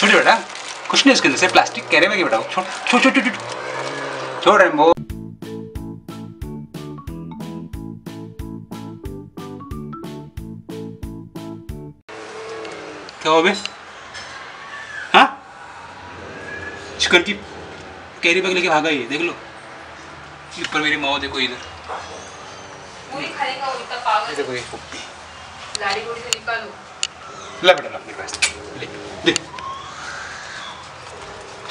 छोड़ बेटा कुछ नहीं इसके अंदर से प्लास्टिक कह रहे में बेटा छोड़ छोड़ छोड़ छोड़ छोड़। रेमबो क्या हो बे? हाँ? चिकन की कैरी बैग लेके भागा ये देख लो। ऊपर मेरी माओ देखो इधर। पागल। देखो ये लाड़ी गोड़ी से निकालो। ला बेटा ला मेरे पास। ले ले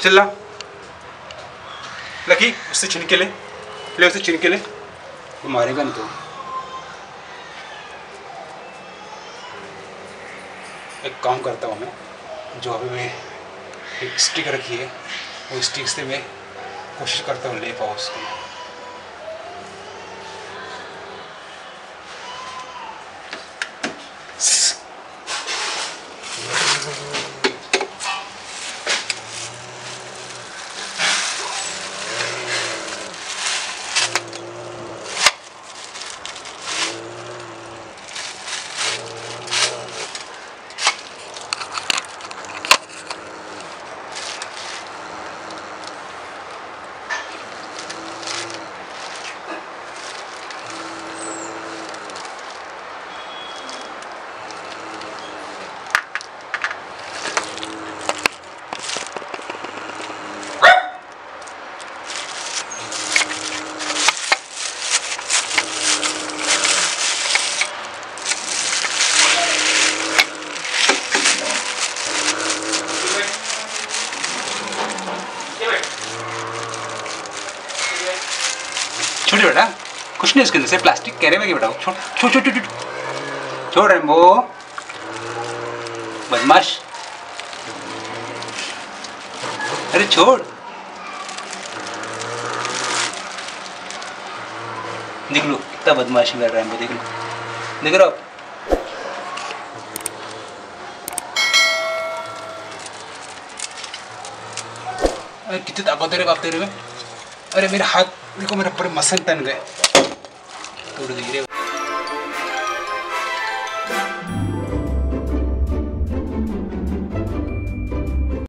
चल ला लकी, उससे छिनके ले। ले उससे छिनके ले। वो मारेगा नहीं तो। एक काम करता हूँ मैं, जो अभी मैं एक स्टिक रखी है, वो स्टिक से मैं कोशिश करता हूँ ले पाओ उसको। छोड़ बेटा कुछ नहीं उसके अंदर से प्लास्टिक कह रहे में बेटा छोड़ छोड़ छोड़ छोड़ छोड़। रेमबो। बदमाश। अरे छोड़। देख लो, कितना बदमाशी कर रहा है देख लो। देख रहे हो? अरे कितनी ताकत है बाप तेरे में। अरे मेरे हाथ देखो मेरे पूरे मसल तन गए टूट गई रहे